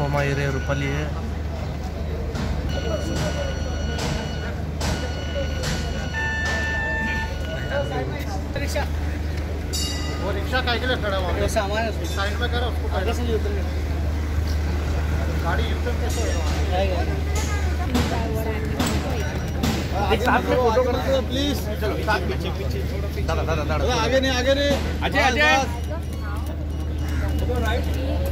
Area Rupali है rickshaw वो rickshaw का के लिए खड़ा हुआ वो सामान साइड में करो उसको आगे से उतर गाड़ी यूटर्न कैसे साथ में फ़ोटो करते हो प्लीज़ चलो साथ पीछे पीछे दादा दादा। दादा आगे नहीं आगे नहीं। अजय अजय। मेरी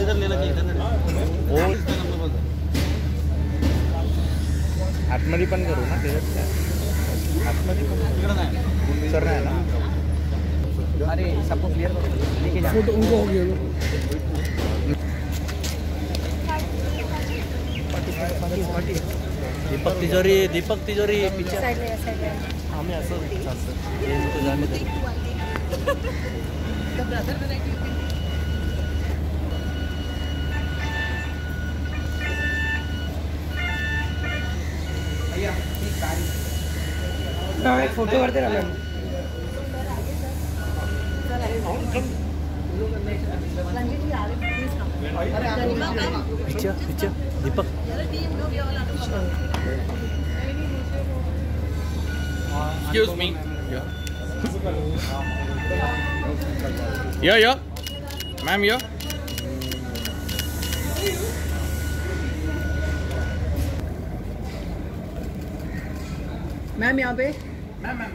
इधर लेना चाहिए इधर आतमध्ये पण करू ना? त्याच्यात आतमध्ये पण नाही सर नाही ना अरे सबको क्लियर फ़ोटो उनको हो गया दीपक तिजोरी दीपक तिजोरी पीछे आम्ही असं चालतं जाणे फ़ोटो करते राहिला पीछे पीछे Deepak Excuse me. Yeah. Yeah, yeah. Ma'am, yeah. Ma'am यहाँ पे मैम मैम